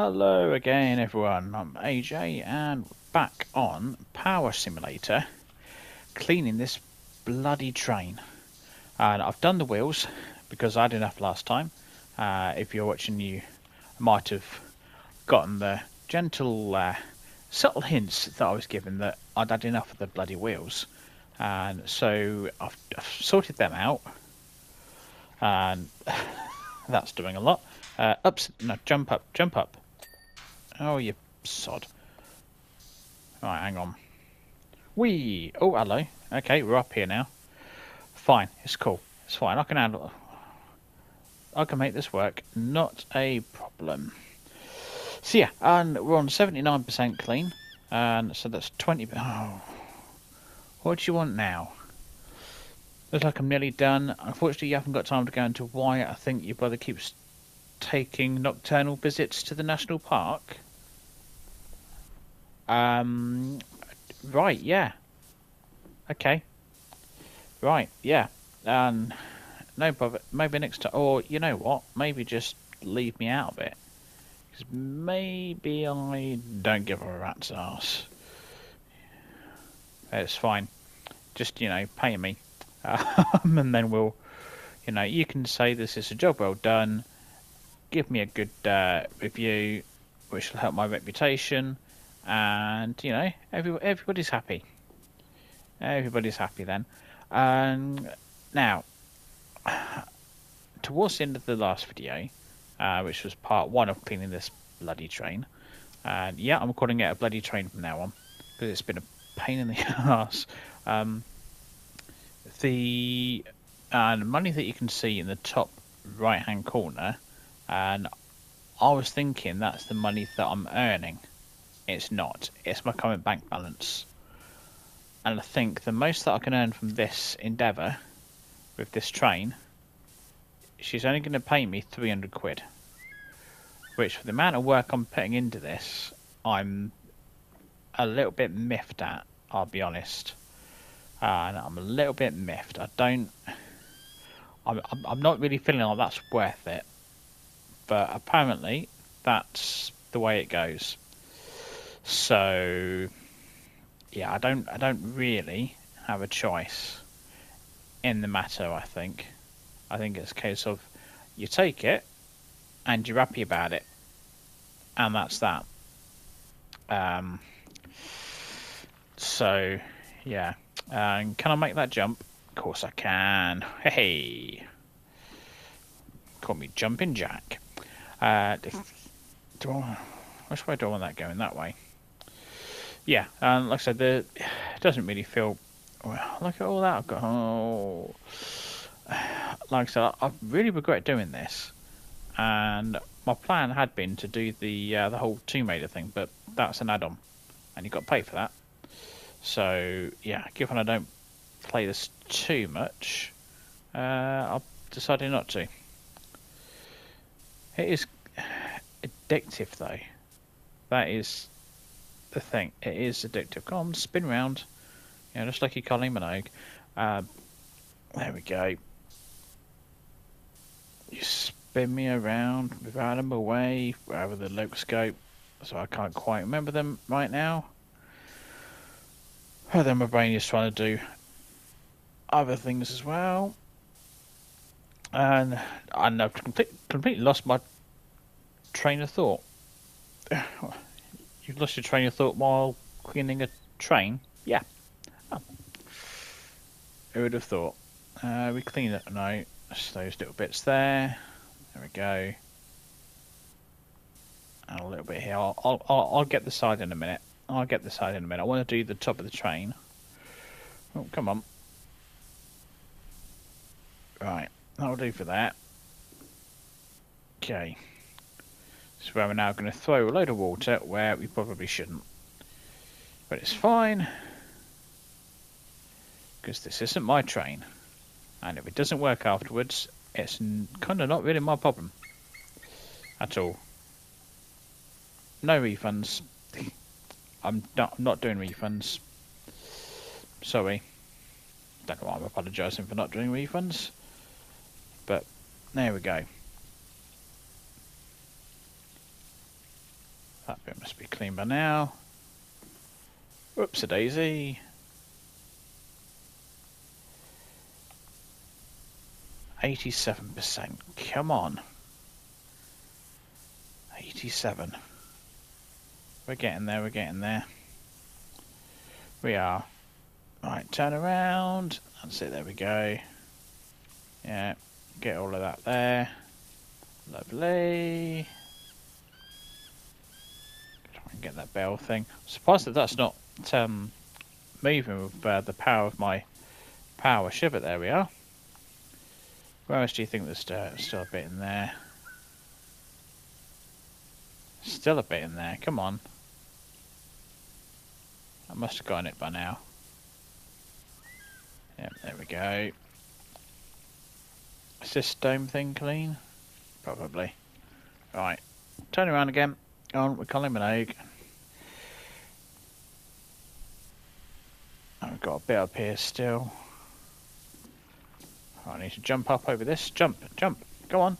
Hello again everyone, I'm AJ and back on Power Simulator cleaning this bloody train. And I've done the wheels because I had enough last time. Uh, if you're watching you might have gotten the gentle uh, subtle hints that I was given that I'd had enough of the bloody wheels. And so I've, I've sorted them out and that's doing a lot. Uh, ups, no, jump up, jump up. Oh, you sod. Right, hang on. Wee! Oh, hello. Okay, we're up here now. Fine, it's cool. It's fine. I can handle. I can make this work. Not a problem. So yeah, and we're on 79% clean, and so that's 20. Oh, what do you want now? Looks like I'm nearly done. Unfortunately, you haven't got time to go into why I think your brother keeps taking nocturnal visits to the national park. Um, right, yeah. Okay. Right, yeah. Um, no bother. Maybe next time, or you know what? Maybe just leave me out of it. Because maybe I don't give a rat's ass. It's fine. Just, you know, pay me. Um, and then we'll, you know, you can say this is a job well done. Give me a good uh, review, which will help my reputation and you know every, everybody's happy. Everybody's happy then. And now towards the end of the last video uh, which was part one of cleaning this bloody train and yeah I'm calling it a bloody train from now on because it's been a pain in the ass. Um, the uh, money that you can see in the top right hand corner and I was thinking that's the money that I'm earning it's not. It's my current bank balance. And I think the most that I can earn from this endeavour, with this train, she's only going to pay me 300 quid. Which, for the amount of work I'm putting into this, I'm a little bit miffed at, I'll be honest. Uh, and I'm a little bit miffed. I don't... I'm, I'm not really feeling like that's worth it. But apparently, that's the way it goes. So yeah, I don't I don't really have a choice in the matter. I think I think it's a case of you take it and you're happy about it, and that's that. Um, so yeah, um, can I make that jump? Of course I can. Hey, call me Jumping Jack. Uh, do I, which way do I want that going? That way yeah, and like I said, the, it doesn't really feel. Well, look at all that I've got. Oh, like I said, I, I really regret doing this, and my plan had been to do the uh, the whole Tomb Raider thing, but that's an add-on, and you've got to pay for that. So yeah, given I don't play this too much, uh, I've decided not to. It is addictive though. That is the thing. It is addictive. Come on, spin round. Know, just like you Kylie Minogue. Uh, there we go. You spin me around, without them away, wherever the looks go. So I can't quite remember them right now. But then my brain is trying to do other things as well. And, and I've complete, completely lost my train of thought. You've lost your train of thought while cleaning a train? Yeah. Oh. Who would have thought? Uh, we clean it now. Those little bits there. There we go. And a little bit here. I'll, I'll, I'll, I'll get the side in a minute. I'll get the side in a minute. I want to do the top of the train. Oh, come on. Right. That'll do for that. Okay. So we're now going to throw a load of water where we probably shouldn't. But it's fine. Because this isn't my train. And if it doesn't work afterwards, it's kind of not really my problem. At all. No refunds. I'm not, I'm not doing refunds. Sorry. Don't know why I'm apologising for not doing refunds. But there we go. Must be clean by now. Whoops a daisy. Eighty-seven percent. Come on. Eighty-seven. We're getting there, we're getting there. We are. Right, turn around. That's it, there we go. Yeah, get all of that there. Lovely. Get that bell thing. I'm surprised that that's not um, moving with uh, the power of my power shiver. There we are. Where else do you think there's still, still a bit in there? Still a bit in there. Come on. I must have gotten it by now. Yep, there we go. Is this dome thing clean? Probably. Right. Turn around again. On with Colin Minogue. I've got a bit up here still. I need to jump up over this. Jump, jump. Go on.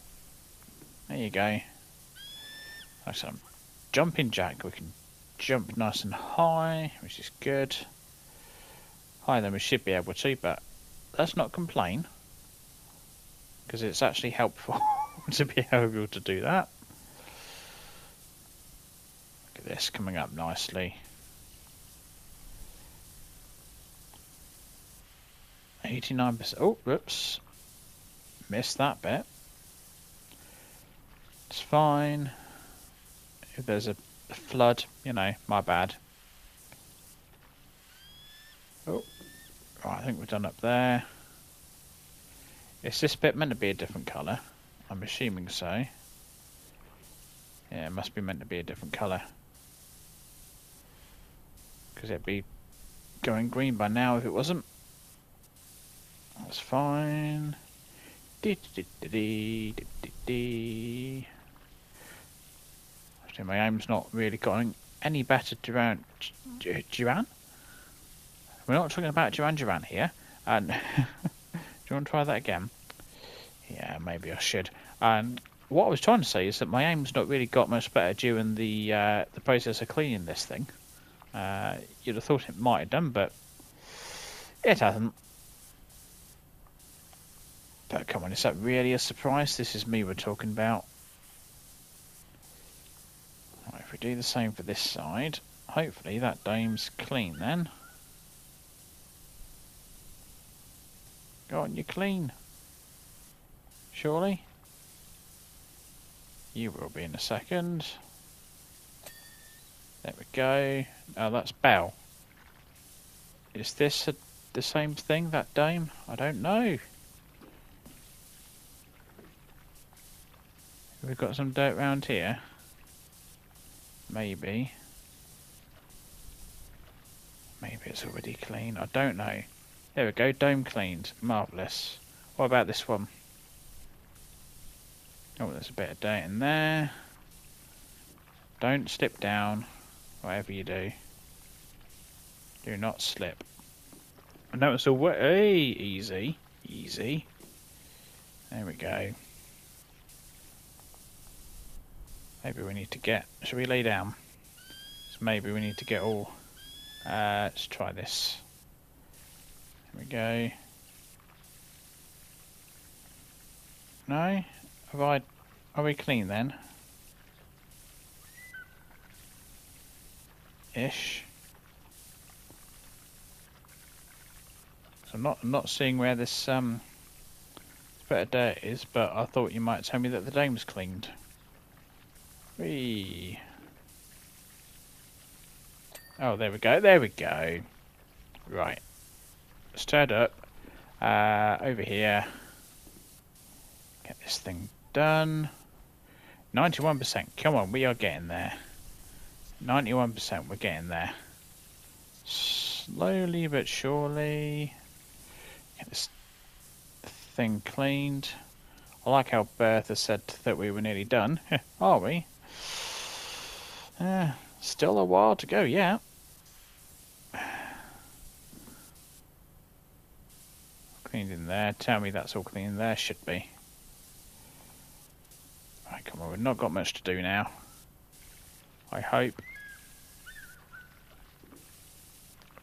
There you go. Like some um, jumping jack. We can jump nice and high, which is good. Higher than we should be able to, but let's not complain. Because it's actually helpful to be able to do that. Look at this coming up nicely. Eighty-nine percent. Oh, whoops! Missed that bit. It's fine. If there's a flood, you know, my bad. Oh, right, I think we're done up there. Is this bit meant to be a different colour? I'm assuming so. Yeah, it must be meant to be a different colour. Because it'd be going green by now if it wasn't. That's fine. Dee -dee -dee Actually, my aim's not really gotten any better Duran. Duran? We're not talking about Duran Duran here. And do you want to try that again? Yeah, maybe I should. And what I was trying to say is that my aim's not really got much better during the uh, the process of cleaning this thing. Uh, you'd have thought it might have done, but it hasn't. But come on, is that really a surprise? This is me we're talking about. Right, if we do the same for this side, hopefully that dome's clean then. Go on, you're clean. Surely? You will be in a second. There we go. Oh, that's Bell. Is this a, the same thing, that dame? I don't know. We've got some dirt around here. Maybe. Maybe it's already clean. I don't know. There we go. Dome cleaned. Marvellous. What about this one? Oh, there's a bit of dirt in there. Don't slip down. Whatever you do. Do not slip. I know it's all hey, easy. Easy. There we go. Maybe we need to get... Should we lay down? So maybe we need to get all... Uh, let's try this. There we go. No? Have I... Are we clean then? Ish. So I'm not, I'm not seeing where this um, bit of dirt is, but I thought you might tell me that the dame's cleaned. Whee. Oh, there we go. There we go. Right. Stirred up. Uh, over here. Get this thing done. 91%. Come on, we are getting there. 91%, we're getting there. Slowly but surely. Get this thing cleaned. I like how Bertha said that we were nearly done. are we? Uh, still a while to go, yeah. Cleaned in there. Tell me that's all clean in there. Should be. Right, come on. We've not got much to do now. I hope.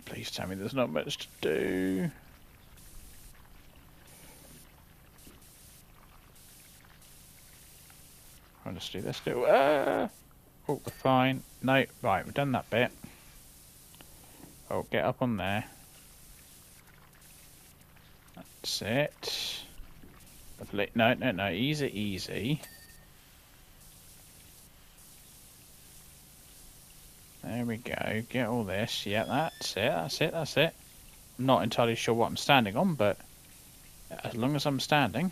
Please tell me there's not much to do. I'll just do this. Do. Uh, oh, fine. No, right, we've done that bit. Oh, get up on there. That's it. Lovely. No, no, no. Easy, easy. There we go. Get all this. Yeah, that's it. That's it. That's it. I'm not entirely sure what I'm standing on, but as long as I'm standing,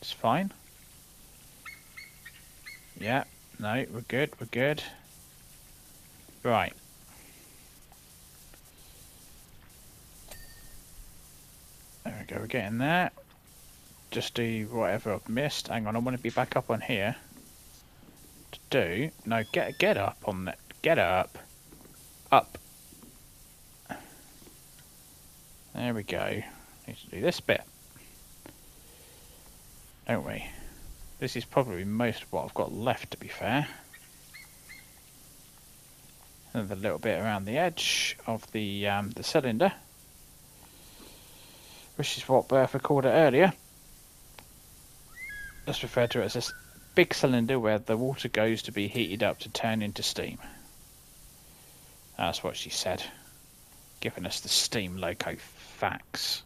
it's fine. Yeah. No, we're good. We're good. Right. There we go. We're getting there. Just do whatever I've missed. Hang on. I want to be back up on here. To do. No, get get up on that. Get up. Up. There we go. Need to do this bit. Don't we? This is probably most of what I've got left, to be fair. And the little bit around the edge of the um, the cylinder, which is what Bertha called it earlier. Let's refer to it as this big cylinder where the water goes to be heated up to turn into steam. That's what she said, giving us the steam loco facts.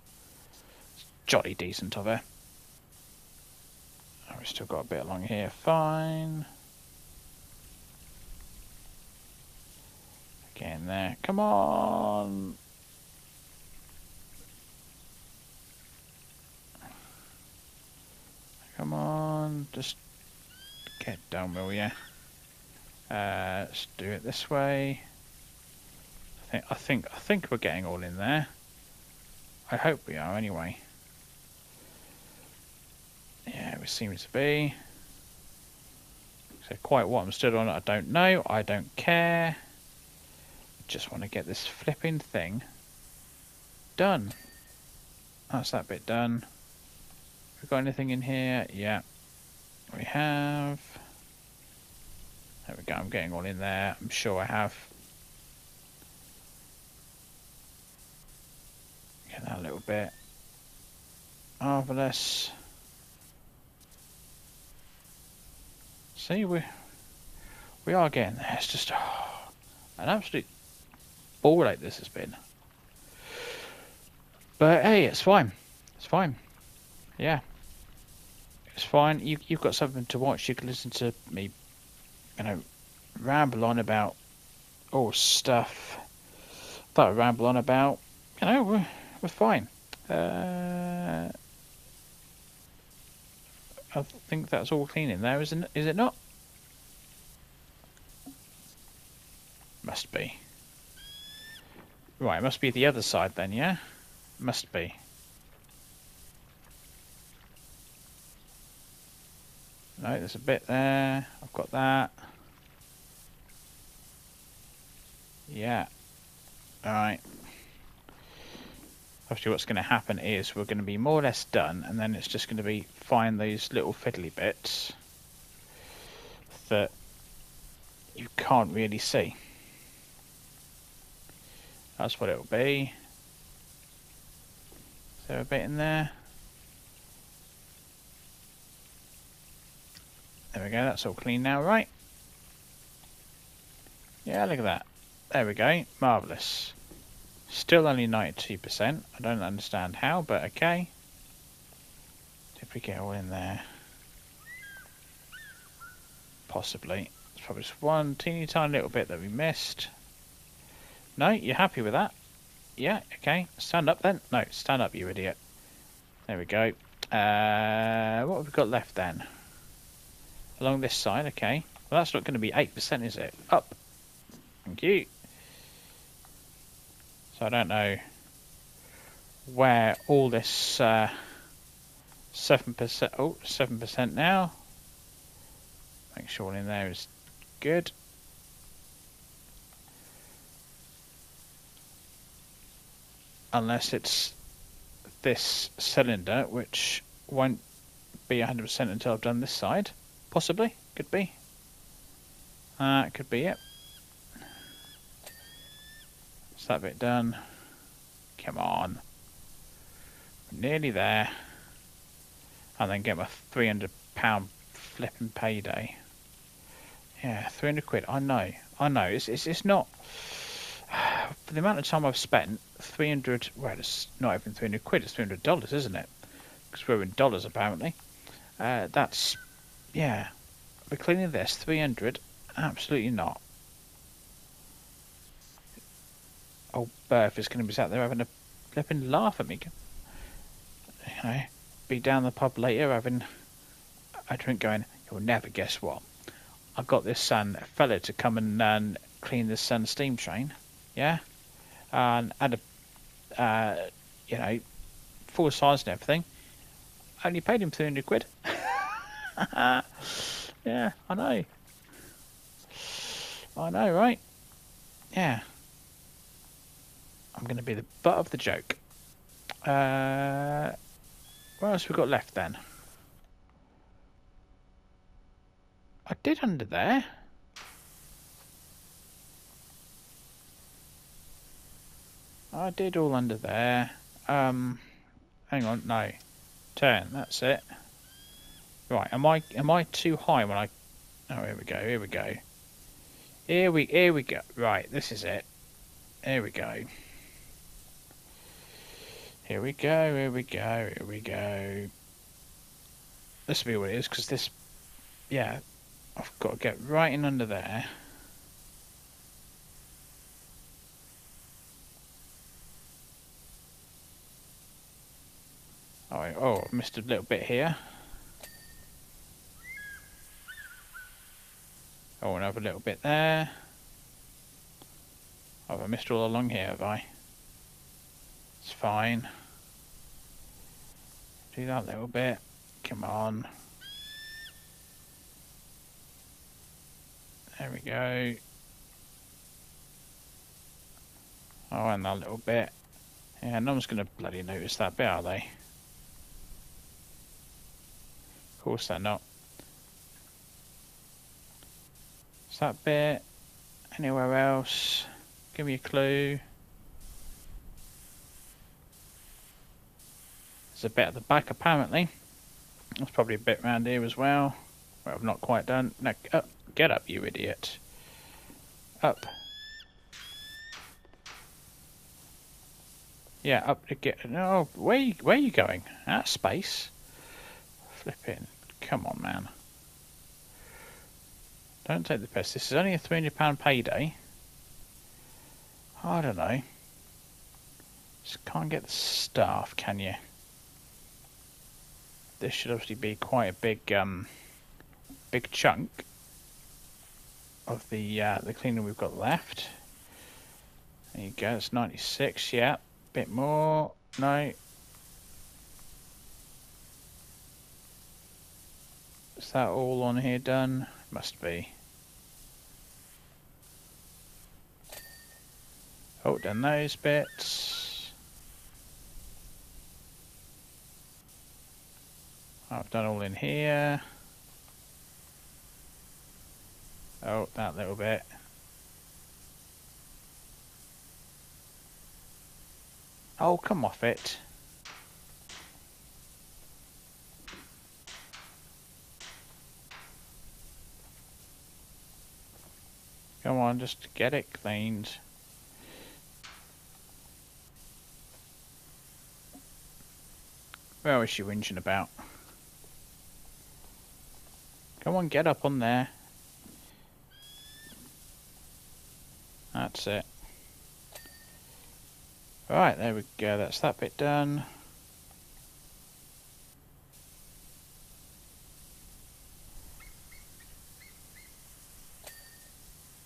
It's jolly decent of her. We've still got a bit along here, fine. Again there, come on! Come on, just get down, will ya? Uh, let's do it this way. I think, I think, I think we're getting all in there. I hope we are, anyway. Yeah, it seems to be. So quite what I'm stood on, I don't know. I don't care. Just want to get this flipping thing done. That's that bit done. We got anything in here? Yeah, we have. There we go. I'm getting all in there. I'm sure I have. Get that a little bit. Marvellous. See, we we are getting there. It's just oh, an absolute ball like this has been. But hey, it's fine. It's fine. Yeah. It's fine. You, you've got something to watch. You can listen to me, you know, ramble on about all stuff that I ramble on about. You know, we're, we're fine. Uh, I think that's all clean in there, isn't it? Is it not? Must be. Right, must be the other side then, yeah? Must be. No, there's a bit there. I've got that. Yeah. Alright obviously what's going to happen is we're going to be more or less done and then it's just going to be find those little fiddly bits that you can't really see. That's what it'll be. Is there a bit in there? There we go, that's all clean now, right? Yeah, look at that. There we go, marvellous. Still only 92%. I don't understand how, but okay. We get all in there? Possibly. It's probably just one teeny tiny little bit that we missed. No, you're happy with that? Yeah, okay. Stand up then. No, stand up, you idiot. There we go. Uh, what have we got left then? Along this side, okay. Well, that's not going to be 8%, is it? Up. Thank you. So I don't know where all this uh, 7%, oh, 7% now. Make sure all in there is good. Unless it's this cylinder, which won't be 100% until I've done this side. Possibly, could be. Uh, could be it. That's that bit done. Come on. Nearly there. And then get my £300 flipping payday. Yeah, 300 quid. I know. I know. It's, it's, it's not... For the amount of time I've spent, 300... Well, it's not even 300 quid. It's $300, isn't it? Because we're in dollars, apparently. Uh, that's... Yeah. We're cleaning this. 300 Absolutely not. Old Berth is going to be sat there having a flipping laugh at me. You know, be down the pub later having a drink going, you'll never guess what. I got this son fella to come and um, clean this sun steam train, yeah, and had a, uh, you know, full size and everything. Only paid him 300 quid. yeah, I know. I know, right? Yeah. I'm going to be the butt of the joke. Uh, what else we got left then? I did under there. I did all under there. Um, hang on, no. Turn, that's it. Right, am I am I too high when I... Oh, here we go, here we go. Here we here we go. Right, this is it. Here we go. Here we go, here we go, here we go. This will be what it is, because this, yeah, I've got to get right in under there. Oh, oh, missed a little bit here. Oh, another little bit there. Oh, I missed all along here, have I? It's fine. Do that little bit. Come on. There we go. Oh, and that little bit. Yeah, no one's going to bloody notice that bit, are they? Of course they're not. Is that bit anywhere else? Give me a clue. A bit at the back apparently. There's probably a bit round here as well. Well, I've not quite done. No, up, get up, you idiot. Up. Yeah, up to get. No, where you, where are you going? Out space. Flipping. Come on, man. Don't take the piss. This is only a £300 payday. I don't know. Just can't get the staff, can you? This should obviously be quite a big, um, big chunk of the uh, the cleaner we've got left. There you go. It's 96. Yeah, bit more. No. Is that all on here done? Must be. Oh, done those bits. I've done all in here. Oh, that little bit. Oh, come off it. Come on, just get it cleaned. Where was she whinging about? Come on, get up on there. That's it. Right, there we go. That's that bit done.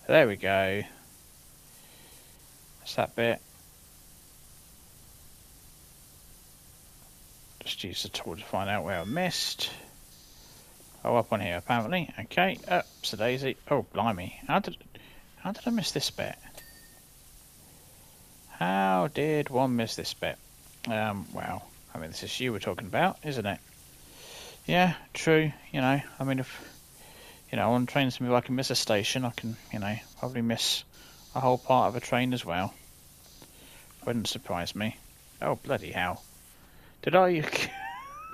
There we go. That's that bit. Just use the tool to find out where I missed. Oh, up on here apparently. Okay, ups a daisy. Oh, blimey. How did, how did I miss this bit? How did one miss this bit? Um, well, I mean, this is you we're talking about, isn't it? Yeah, true. You know, I mean, if you know, on trains, maybe I can miss a station. I can, you know, probably miss a whole part of a train as well. Wouldn't surprise me. Oh, bloody hell. Did I...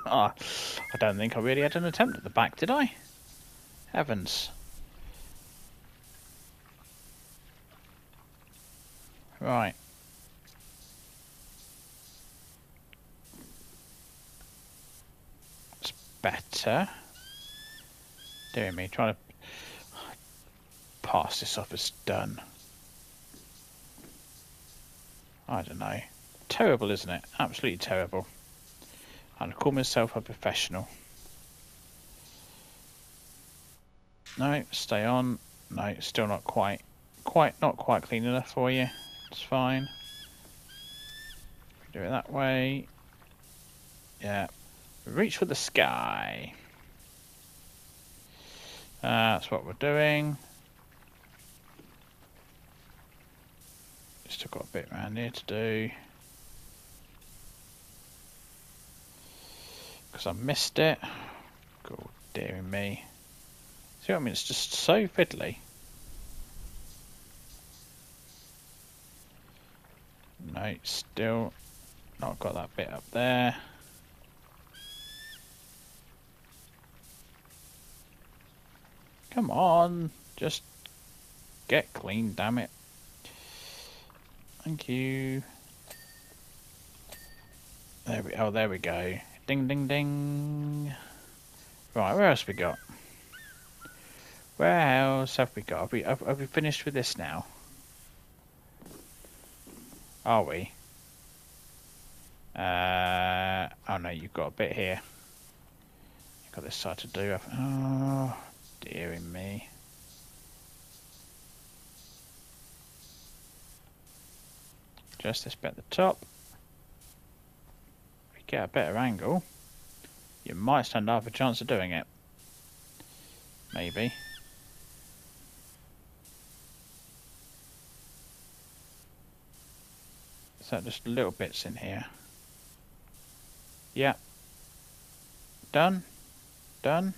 oh, I don't think I really had an attempt at the back, did I? Heavens. Right. It's better. Dear me, trying to pass this off as done. I don't know. Terrible, isn't it? Absolutely terrible. I call myself a professional. No, stay on. No, still not quite, quite, not quite clean enough for you. It's fine. Do it that way. Yeah. Reach for the sky. That's what we're doing. Still got a bit around here to do. Because I missed it. God dearing me. See what I mean? It's just so fiddly. No, still not got that bit up there. Come on, just get clean, damn it. Thank you. There we oh there we go. Ding ding ding. Right, where else we got? Where else have we got? Have we have, have we finished with this now? Are we? Uh oh no, you've got a bit here. You've got this side to do. Oh dearie me. Just this bit at the top. Get a better angle, you might stand half a chance of doing it. Maybe. That just little bits in here? Yeah. Done? Done?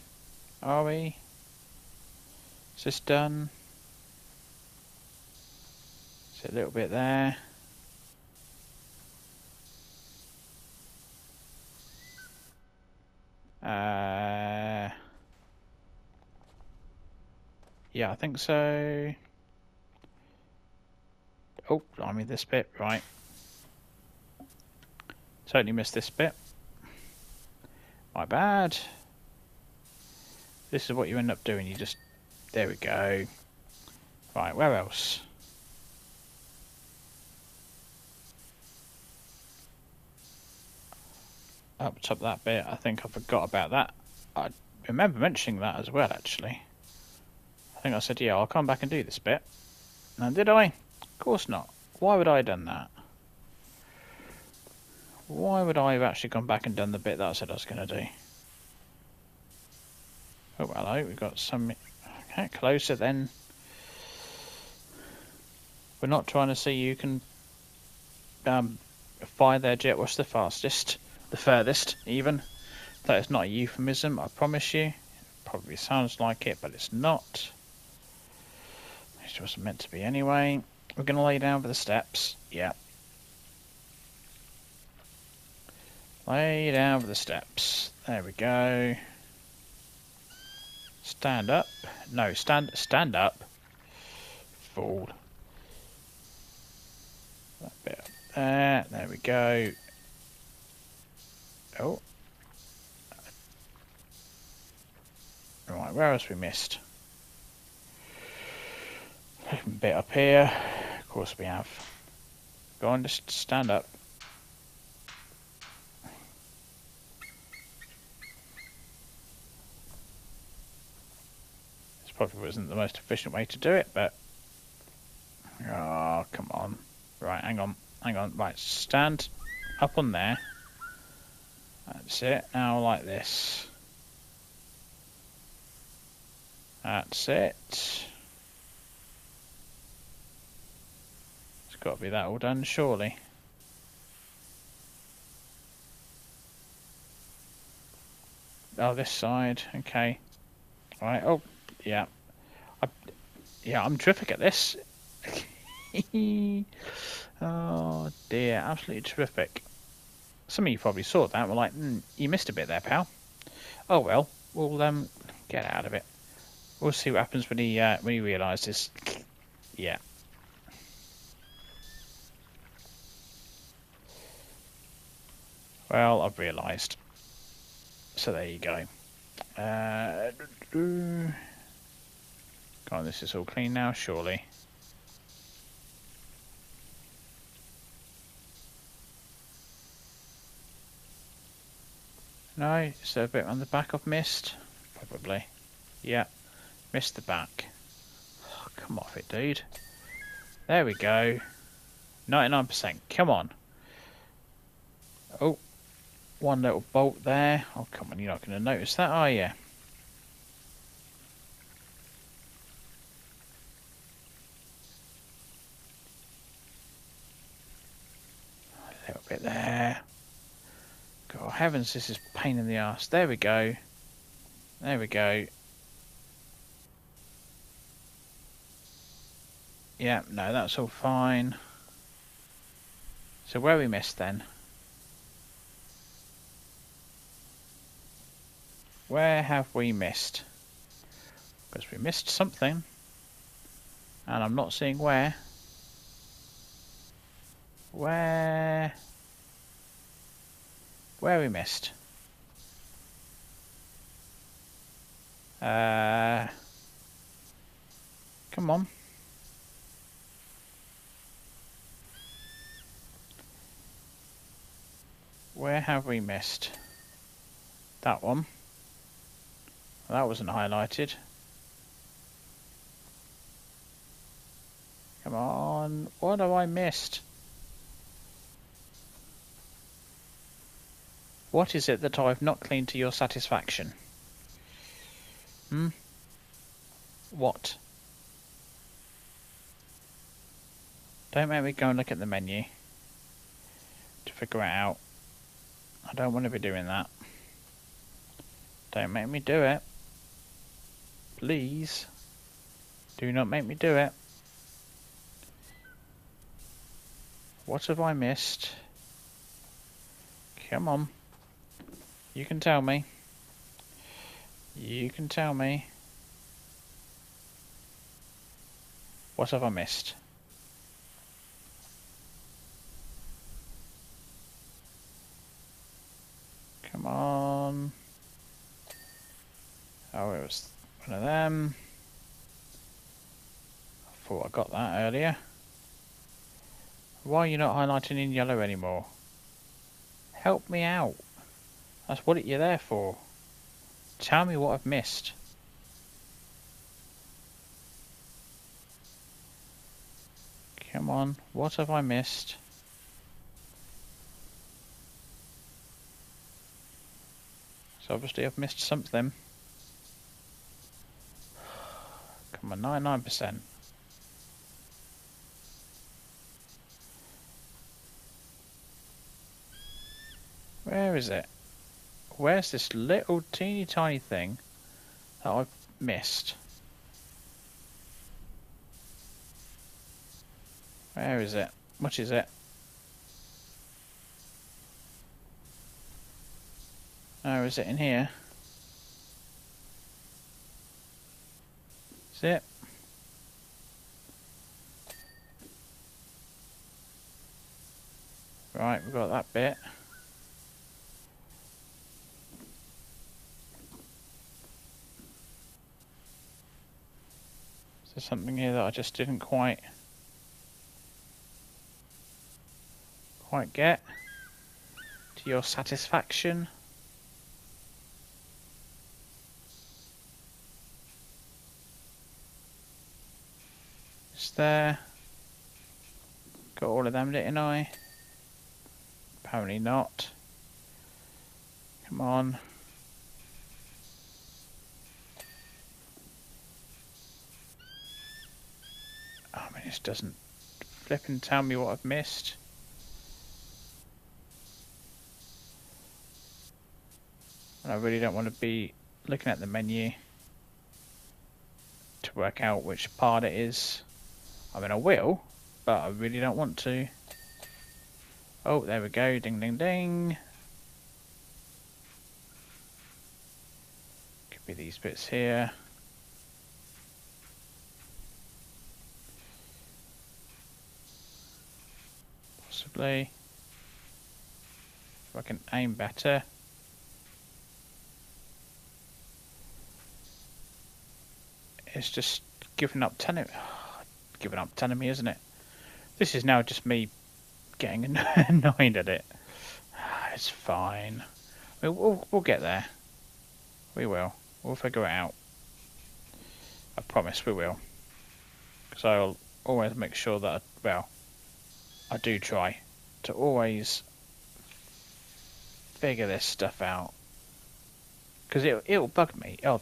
Are we? Is this done? Is it a little bit there? Uh, yeah, I think so. Oh, I mean this bit, right. Totally missed this bit. My bad. This is what you end up doing, you just... There we go. Right, where else? Up top that bit. I think I forgot about that. I remember mentioning that as well, actually. I think I said, yeah, I'll come back and do this bit. And did I? Of course not. Why would I have done that? Why would I have actually gone back and done the bit that I said I was going to do? Oh, hello, we've got some... Okay, closer then. We're not trying to see who can um, fire their jet what's the fastest the furthest, even. That is not a euphemism, I promise you. It probably sounds like it, but it's not. It wasn't meant to be anyway. We're going to lay down for the steps. Yeah. Lay down for the steps. There we go. Stand up. No, stand stand up. Fool. That bit up there. There we go. Oh. Right, where else we missed? A Bit up here. Of course we have. Go on, just stand up. This probably wasn't the most efficient way to do it, but... Oh, come on. Right, hang on. Hang on. Right, stand up on there. That's it. Now like this. That's it. It's got to be that all done, surely. Oh, this side. Okay. All right. Oh, yeah. I, yeah, I'm terrific at this. oh dear, absolutely terrific. Some of you probably saw that. Were like, mm, you missed a bit there, pal. Oh well, we'll um get out of it. We'll see what happens when he uh, when he realises. Yeah. Well, I've realised. So there you go. Uh, God, this is all clean now, surely. No, there a bit on the back I've missed? Probably. Yeah, missed the back. Oh, come off it, dude. There we go. 99%. Come on. Oh, one little bolt there. Oh, come on, you're not going to notice that, are you? A little bit there. God heavens, this is pain in the ass. There we go. There we go. Yeah, no, that's all fine. So where we missed then? Where have we missed? Because we missed something. And I'm not seeing where. Where... Where we missed? Uh... Come on. Where have we missed? That one. That wasn't highlighted. Come on, what have I missed? What is it that I've not cleaned to your satisfaction? Hmm? What? Don't make me go and look at the menu to figure it out. I don't want to be doing that. Don't make me do it. Please. Do not make me do it. What have I missed? Come on. You can tell me. You can tell me. What have I missed? Come on. Oh, it was one of them. I thought I got that earlier. Why are you not highlighting in yellow anymore? Help me out. That's what you're there for. Tell me what I've missed. Come on, what have I missed? So obviously I've missed something. Come on, 99%. Where is it? Where's this little teeny tiny thing that I've missed? Where is it? What is it? Oh, is it in here? Is it? Right, we've got that bit. Is there something here that I just didn't quite quite get to your satisfaction? Is there. Got all of them, didn't I? Apparently not. Come on. Oh, I mean, this doesn't flip and tell me what I've missed. And I really don't want to be looking at the menu to work out which part it is. I mean, I will, but I really don't want to. Oh, there we go. Ding, ding, ding. Could be these bits here. If I can aim better. It's just giving up telling giving up telling me, isn't it? This is now just me getting annoyed at it. It's fine. We'll, we'll, we'll get there. We will. We'll figure it out. I promise we will. Because I'll always make sure that, I, well, I do try to always figure this stuff out. Because it, it'll bug me. It'll,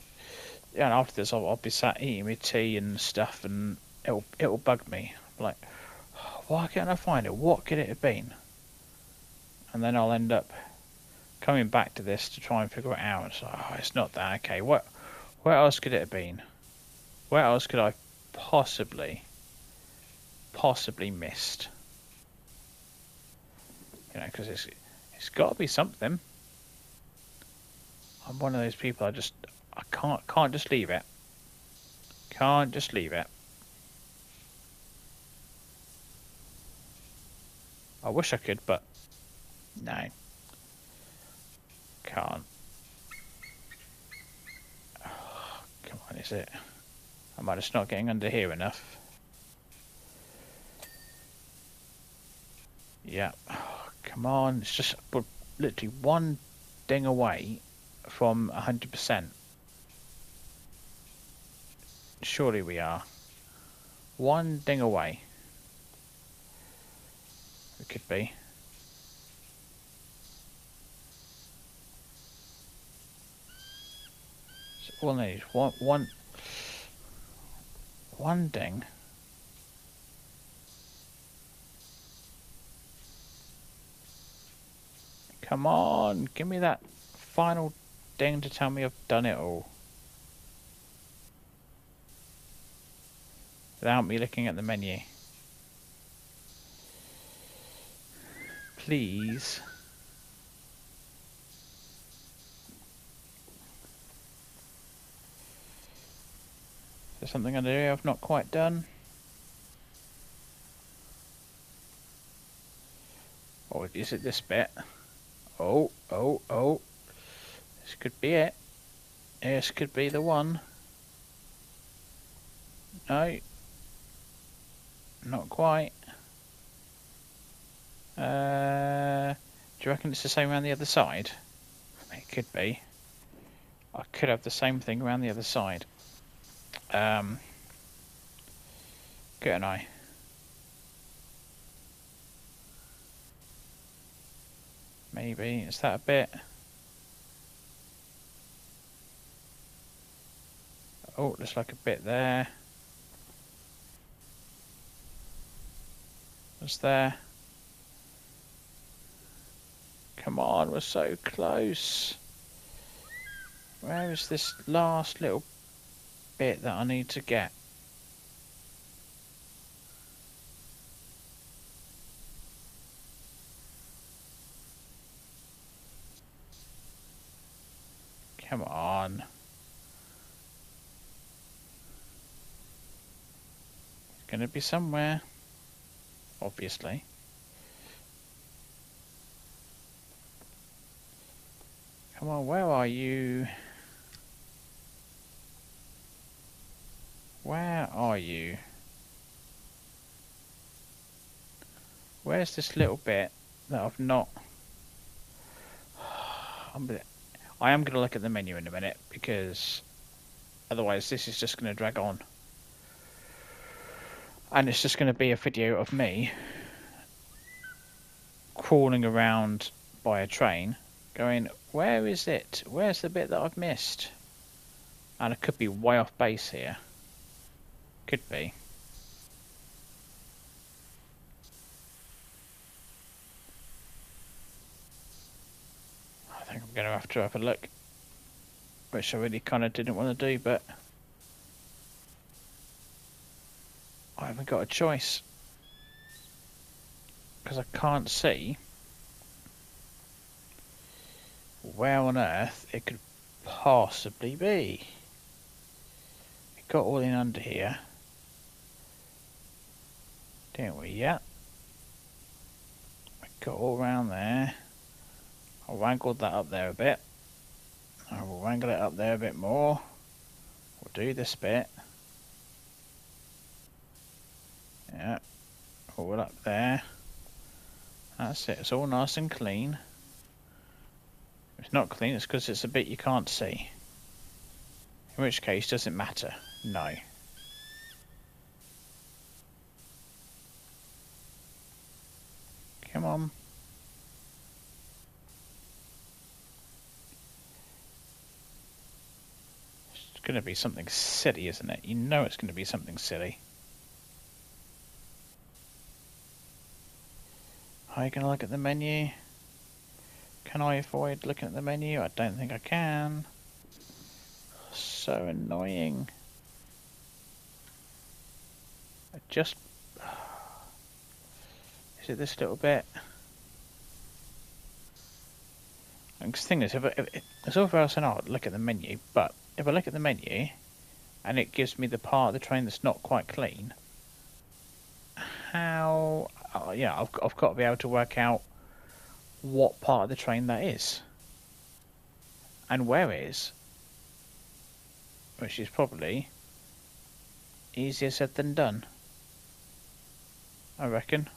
and after this, I'll, I'll be sat eating my tea and stuff, and it'll it'll bug me. like, why can't I find it? What could it have been? And then I'll end up coming back to this to try and figure it out. So, oh, it's not that. Okay, what where else could it have been? Where else could I possibly possibly missed? You know, because it's it's got to be something. I'm one of those people. I just I can't can't just leave it. Can't just leave it. I wish I could, but no. Can't. Oh, come on, is it? Am I just not getting under here enough? Yeah. Come on, it's just literally one ding away from 100%. Surely we are. One ding away. It could be. So all I need one, one, one ding. Come on, give me that final ding to tell me I've done it all. without me looking at the menu. Please. Is there something under here I've not quite done? Or is it this bit? Oh, oh, oh. This could be it. This could be the one. No, not quite. Uh, do you reckon it's the same around the other side? It could be. I could have the same thing around the other side. Um, couldn't I? Maybe. Is that a bit? Oh, there's like a bit there. was there. Come on, we're so close. Where is this last little bit that I need to get? Come on. It's going to be somewhere obviously. Come on, where are you? Where are you? Where's this little bit that I've not... I'm I am going to look at the menu in a minute because otherwise this is just going to drag on. And it's just going to be a video of me crawling around by a train going where is it? Where's the bit that I've missed? And it could be way off base here. Could be think I'm going to have to have a look, which I really kind of didn't want to do, but I haven't got a choice because I can't see where on earth it could possibly be. We got all in under here, didn't we? Yeah. We got all round there. I wangled that up there a bit. I will wangle it up there a bit more. We'll do this bit. Yeah. All up there. That's it. It's all nice and clean. If it's not clean, it's because it's a bit you can't see. In which case, does it matter? No. Come on. It's going to be something silly, isn't it? You know it's going to be something silly. Are you going to look at the menu? Can I avoid looking at the menu? I don't think I can. So annoying. I just... Is it this little bit? The thing is, if, I, if all very well I'll look at the menu, but if I look at the menu and it gives me the part of the train that's not quite clean, how? Uh, yeah, I've, I've got to be able to work out what part of the train that is and where it is, which is probably easier said than done. I reckon.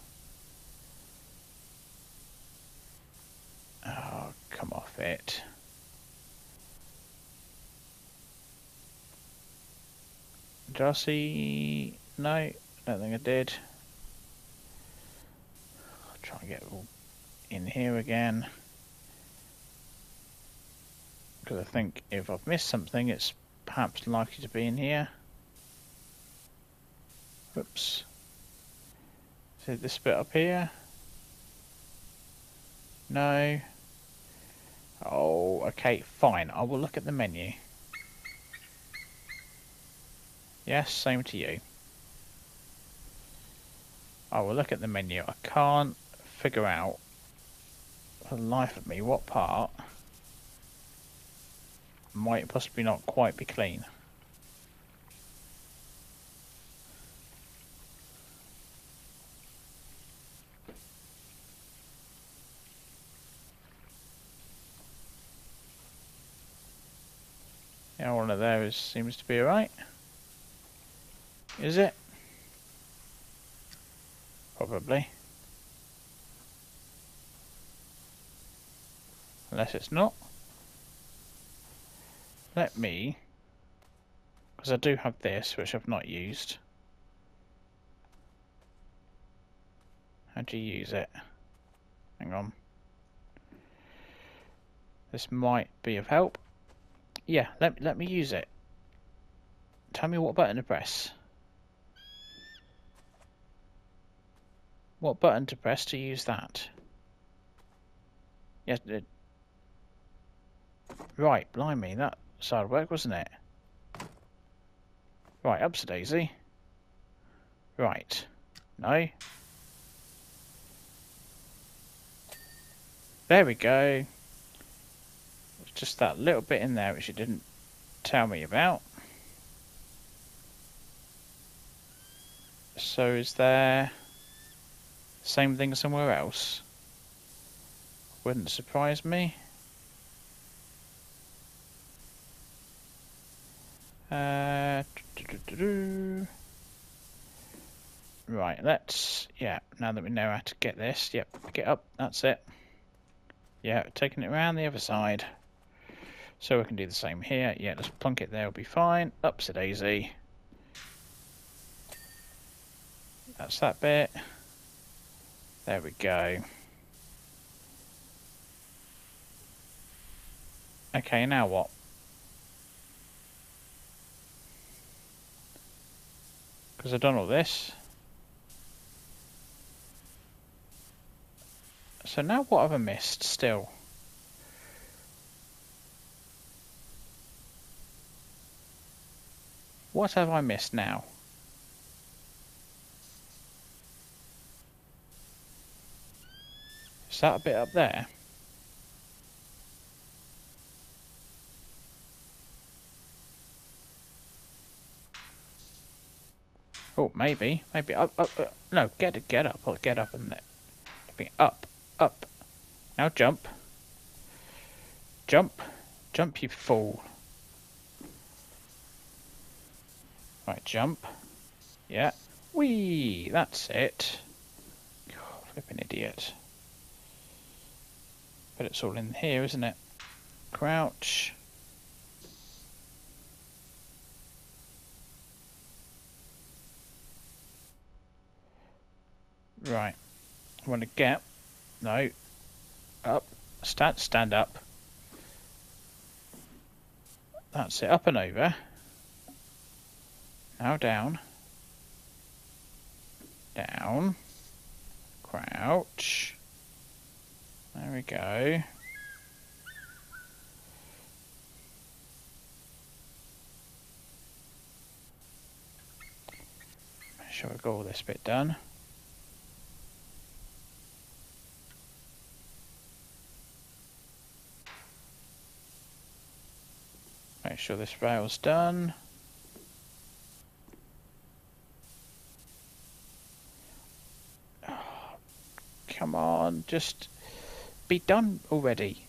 Oh, come off it. Did I see? No, I don't think I did. I'll try and get in here again. Because I think if I've missed something, it's perhaps likely to be in here. Whoops. Is it this bit up here? No. Oh, okay, fine. I will look at the menu. Yes, same to you. Oh, I will look at the menu. I can't figure out for the life of me what part might possibly not quite be clean. Yeah, one of those seems to be alright. Is it? Probably. Unless it's not. Let me, because I do have this, which I've not used. How do you use it? Hang on. This might be of help. Yeah, let, let me use it. Tell me what button to press. What button to press to use that? Yes, yeah, Right, blimey, that started work, wasn't it? Right, up to Daisy. Right. No. There we go. Just that little bit in there which you didn't tell me about. So is there same thing somewhere else? Wouldn't surprise me. Uh, right, let's, yeah, now that we know how to get this, yep, get up, that's it. Yeah, taking it around the other side. So we can do the same here. Yeah, let's plunk it there, will be fine. Up to daisy. That's that bit. There we go. Okay, now what? Because I've done all this. So now what have I missed still? What have I missed now? It's that bit up there. Oh, maybe, maybe up, up, up. No, get get up, or get up and then up, up. Now jump, jump, jump, you fool. Right, jump. Yeah, wee. That's it. God, flipping idiot. But it's all in here, isn't it? Crouch. Right. I want to get... No. Up. Stand, stand up. That's it. Up and over. Now down. Down. Crouch. There we go. Make sure we got all this bit done. Make sure this rail's done. Ah, come on, just be done already.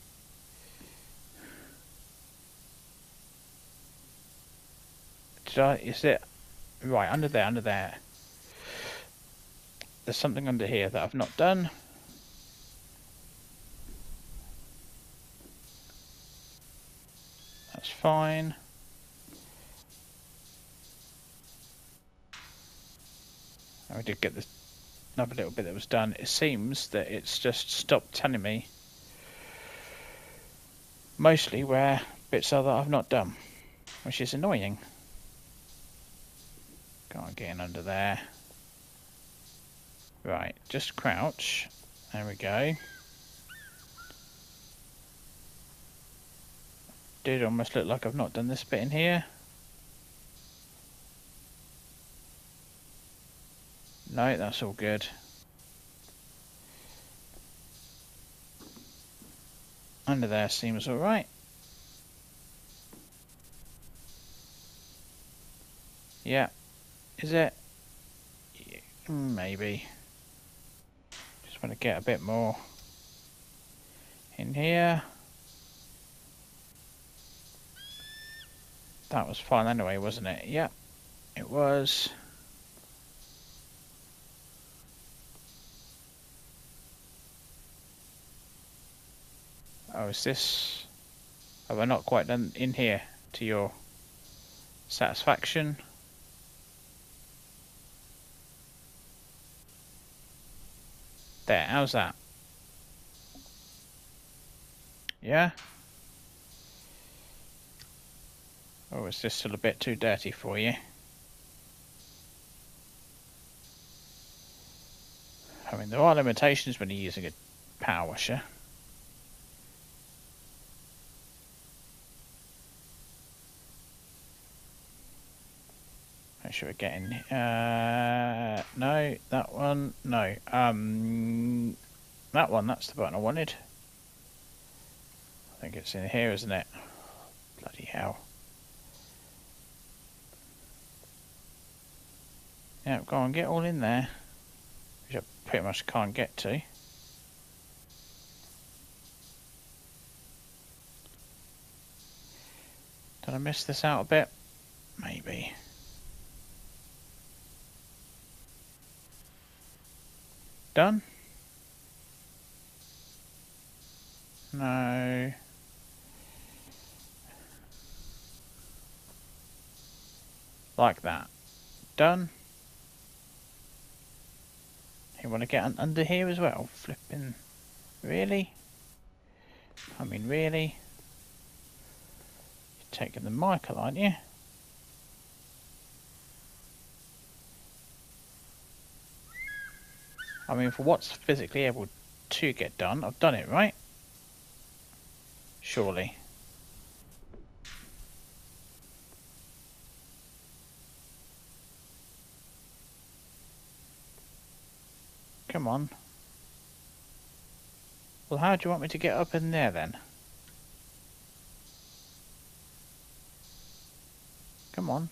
Did I, is it, right, under there, under there. There's something under here that I've not done. That's fine. I did get this another little bit that was done. It seems that it's just stopped telling me mostly where bits are that I've not done, which is annoying. Can't get in under there. Right, just crouch. There we go. Did almost look like I've not done this bit in here. No, that's all good. Under there seems alright. Yeah. Is it? Maybe. Just want to get a bit more in here. That was fine anyway, wasn't it? Yeah, it was. Oh, is this... Have I not quite done in here to your satisfaction? There, how's that? Yeah? Oh, is this still a bit too dirty for you? I mean, there are limitations when you're using a power washer. Make sure we're getting... Uh, no, that one, no. Um, that one, that's the button I wanted. I think it's in here, isn't it? Bloody hell. Yeah, go on, get all in there. Which I pretty much can't get to. Did I miss this out a bit? Maybe. Done? No. Like that. Done. You want to get under here as well? Flipping. Really? I mean, really? You're taking the Michael, aren't you? I mean, for what's physically able to get done, I've done it, right? Surely. Come on. Well, how do you want me to get up in there, then? Come on.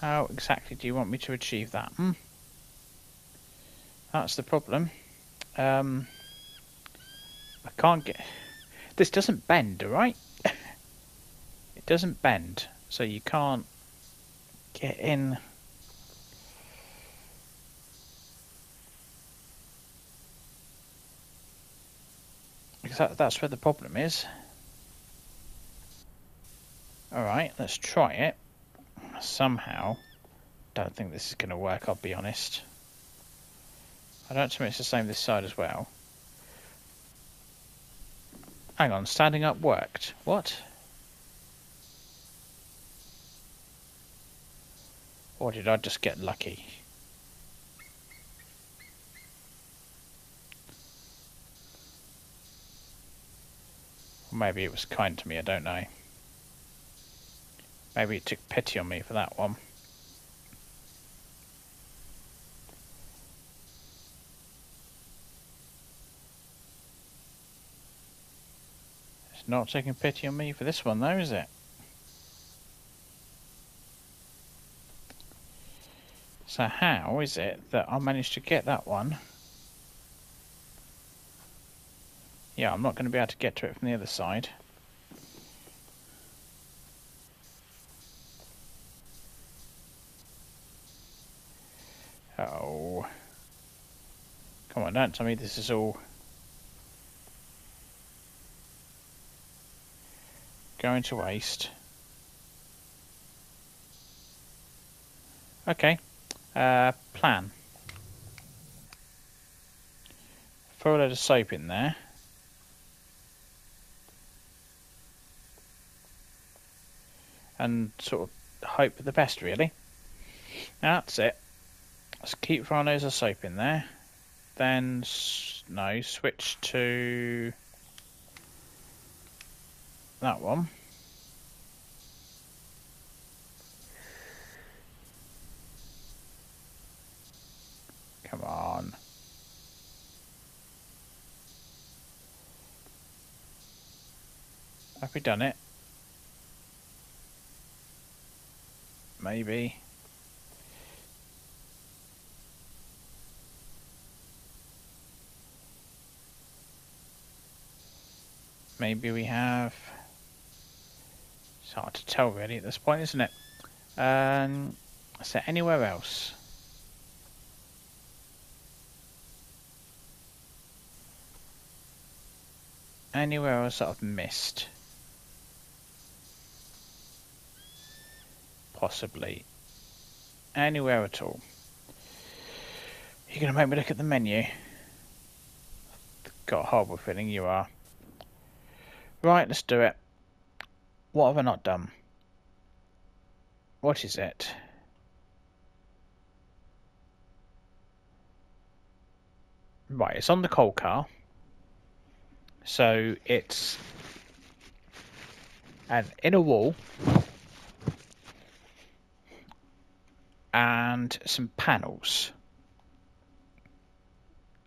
How exactly do you want me to achieve that? Hmm? That's the problem. Um, I can't get... This doesn't bend, alright? it doesn't bend, so you can't get in... That, that's where the problem is. Alright, let's try it. Somehow. Don't think this is going to work, I'll be honest. I don't think it's the same this side as well. Hang on, standing up worked. What? Or did I just get lucky? Maybe it was kind to me, I don't know. Maybe it took pity on me for that one. It's not taking pity on me for this one though, is it? So how is it that I managed to get that one? Yeah, I'm not going to be able to get to it from the other side. Oh. Come on, don't tell me this is all... Going to waste. Okay. Uh, plan. Throw a load of soap in there. And sort of hope for the best, really. That's it. Let's keep throwing loads of soap in there. Then, no, switch to that one. Come on. Have we done it? Maybe. Maybe we have... It's hard to tell really at this point, isn't it? Um, is there anywhere else? Anywhere else that I've missed? Possibly. Anywhere at all. You're going to make me look at the menu? Got a horrible feeling you are. Right, let's do it. What have I not done? What is it? Right, it's on the coal car. So it's an inner wall and some panels.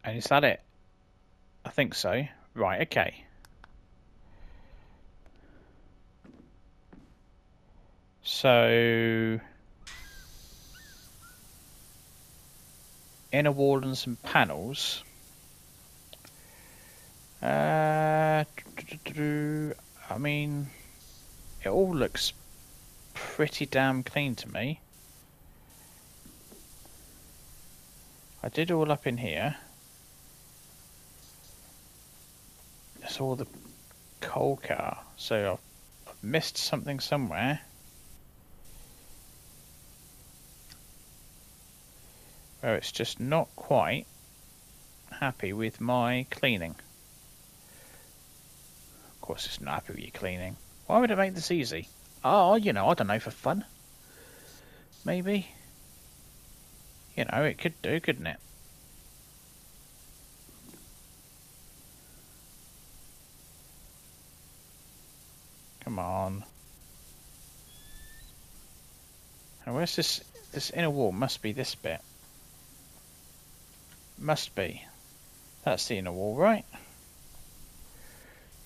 And is that it? I think so. Right, okay. So inner wall and some panels. Uh, I mean, it all looks pretty damn clean to me. I did all up in here. It's all the coal car, so I've missed something somewhere. Where it's just not quite happy with my cleaning. Of course it's not happy with your cleaning. Why would it make this easy? Oh, you know, I don't know, for fun. Maybe. You know, it could do, couldn't it? Come on. Now where's this, this inner wall? Must be this bit. Must be. That's the inner wall, right?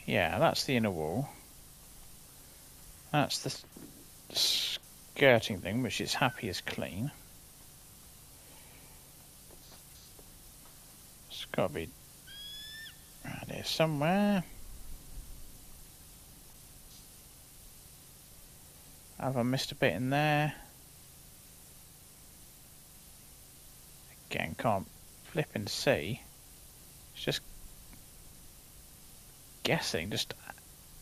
Yeah, that's the inner wall. That's the skirting thing, which is happy as clean. It's got to be around here somewhere. Have I missed a bit in there? Again, can't flip and see. It's just guessing, just...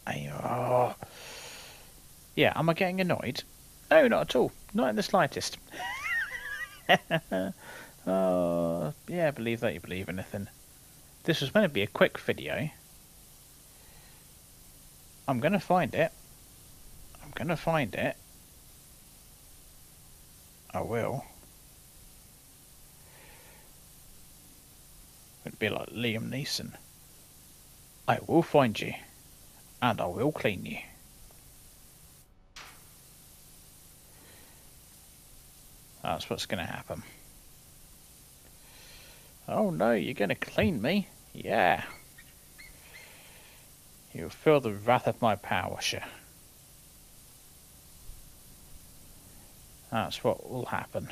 Oh. Yeah, am I getting annoyed? No, not at all. Not in the slightest. oh, yeah, believe that you believe anything. This was meant to be a quick video. I'm going to find it. I'm going to find it. I will. Be like Liam Neeson. I will find you. And I will clean you. That's what's going to happen. Oh no, you're going to clean me? Yeah. You'll feel the wrath of my power washer. That's what will happen.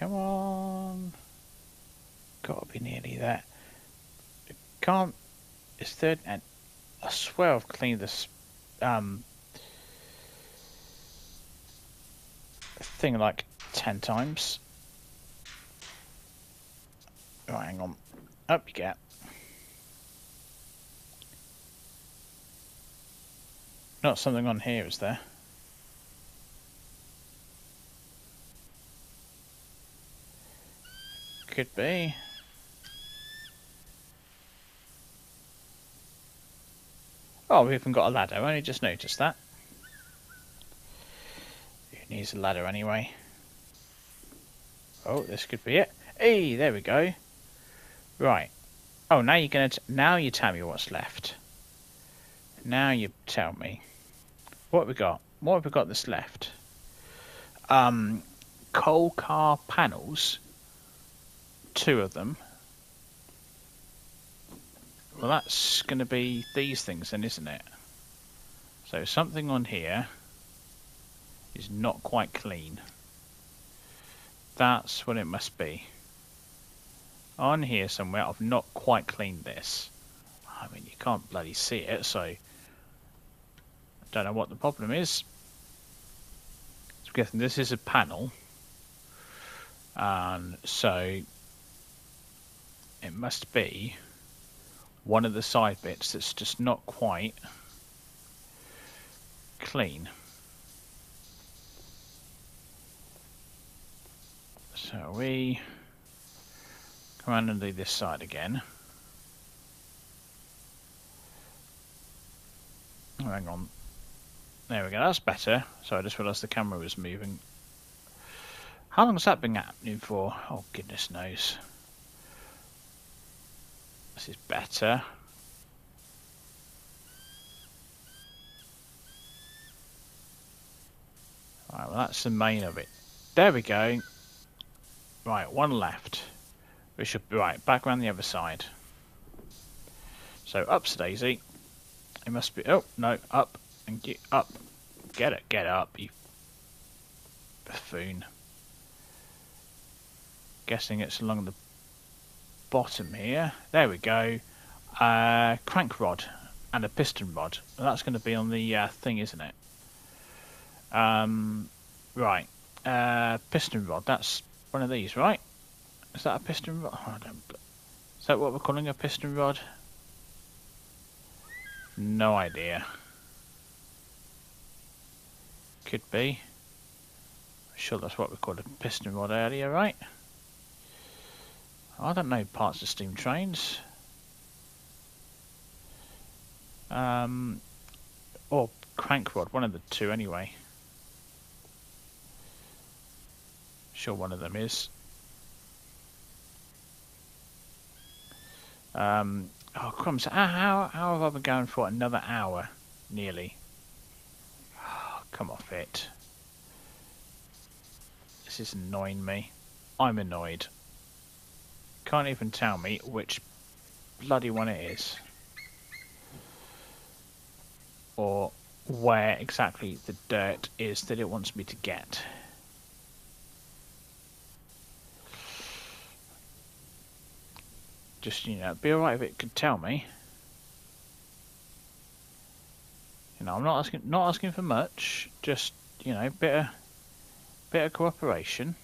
Come on. Gotta be nearly there can't. It's third, and I swear I've cleaned this um, thing like ten times. Oh, hang on. Up you get. Not something on here, is there? Could be. Oh, we've even got a ladder. I only just noticed that. Who needs a ladder anyway? Oh, this could be it. Hey, there we go. Right. Oh, now you're gonna. now you tell me what's left. Now you tell me. What have we got? What have we got that's left? Um, coal car panels. Two of them. Well, that's going to be these things then, isn't it? So something on here is not quite clean. That's what it must be. On here somewhere, I've not quite cleaned this. I mean, you can't bloody see it, so... I don't know what the problem is. I'm guessing this is a panel. And so... It must be one of the side bits that's just not quite clean. So we come around and do this side again. Oh, hang on. There we go, that's better. So I just realised the camera was moving. How long has that been happening for? Oh, goodness knows. This is better. Right, well that's the main of it. There we go. Right, one left. We should be right, back around the other side. So up's Daisy. It must be oh no, up and get up. Get it, get up, you buffoon. Guessing it's along the bottom here. There we go. Uh, crank rod and a piston rod. That's going to be on the uh, thing, isn't it? Um, right. Uh, piston rod. That's one of these, right? Is that a piston rod? Oh, is that what we're calling a piston rod? No idea. Could be. Sure that's what we called a piston rod earlier, right? I don't know parts of steam trains. Um, or crank rod, one of the two anyway. Sure one of them is. Um, oh crumbs, how, how have I been going for another hour, nearly? Oh, come off it. This is annoying me. I'm annoyed. Can't even tell me which bloody one it is. Or where exactly the dirt is that it wants me to get. Just, you know, be alright if it could tell me. You know, I'm not asking not asking for much, just, you know, bit of bit of cooperation.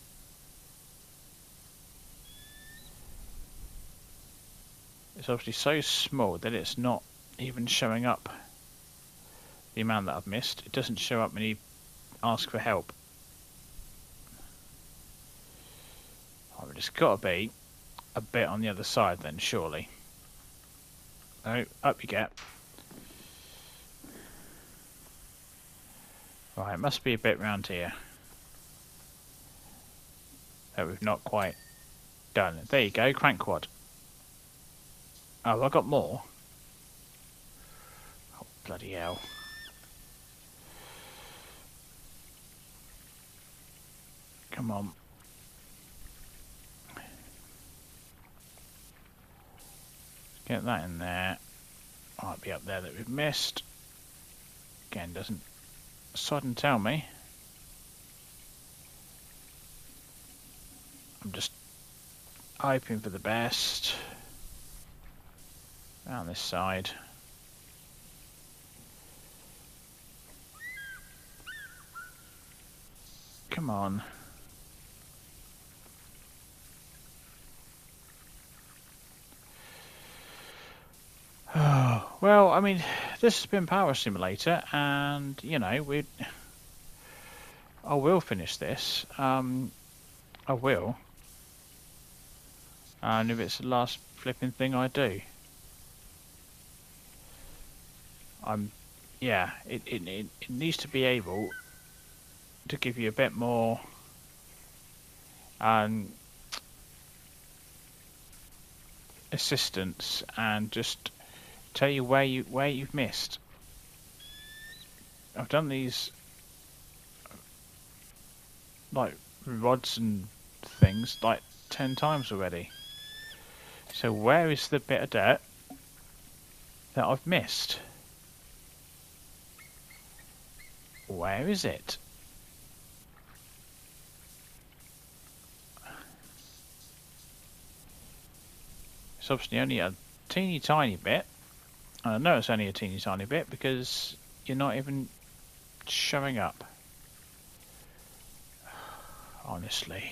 It's obviously so small that it's not even showing up the amount that I've missed. It doesn't show up when you ask for help. Oh, it's got to be a bit on the other side then, surely. Oh, up you get. Right, it must be a bit round here. That we've not quite done. There you go, crank quad. Oh, I got more. Oh, bloody hell. Come on. Get that in there. Might be up there that we've missed. Again, doesn't sudden tell me. I'm just hoping for the best. Down this side. Come on. Oh, well, I mean, this has been Power Simulator, and you know, we. I will finish this. Um, I will. And if it's the last flipping thing I do, I'm. Yeah, it, it, it, needs to be able to give you a bit more um, assistance and just tell you where you where you've missed. I've done these like rods and things like ten times already. So where is the bit of dirt that I've missed? Where is it? It's obviously only a teeny tiny bit. And I know it's only a teeny tiny bit because you're not even showing up. Honestly.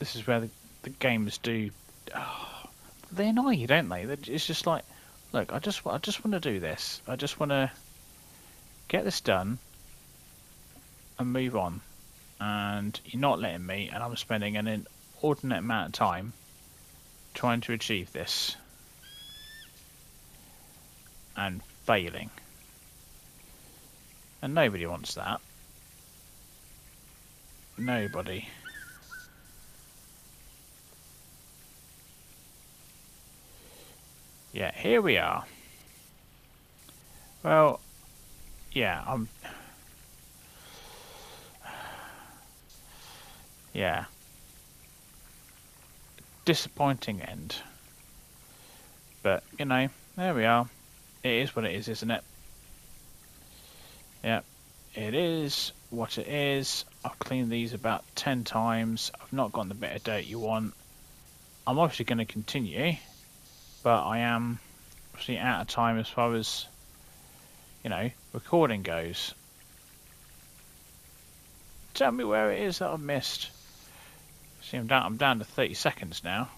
This is where the, the games do... Oh, they annoy you, don't they? It's just like, look, I just, I just want to do this. I just want to get this done and move on. And you're not letting me, and I'm spending an inordinate amount of time trying to achieve this and failing. And nobody wants that. Nobody. Yeah, here we are. Well, yeah, I'm... Yeah disappointing end. But, you know, there we are. It is what it is, isn't it? Yeah, it is what it is. I've cleaned these about 10 times. I've not gotten the bit of dirt you want. I'm obviously going to continue, but I am obviously out of time as far as, you know, recording goes. Tell me where it is that I've missed. See, I'm down, I'm down to 30 seconds now.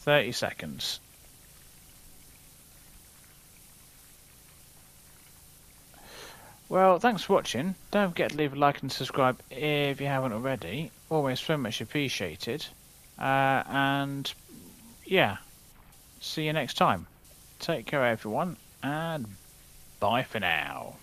30 seconds. Well, thanks for watching. Don't forget to leave a like and subscribe if you haven't already. Always so much appreciated. Uh, and, yeah. See you next time. Take care, everyone. And bye for now.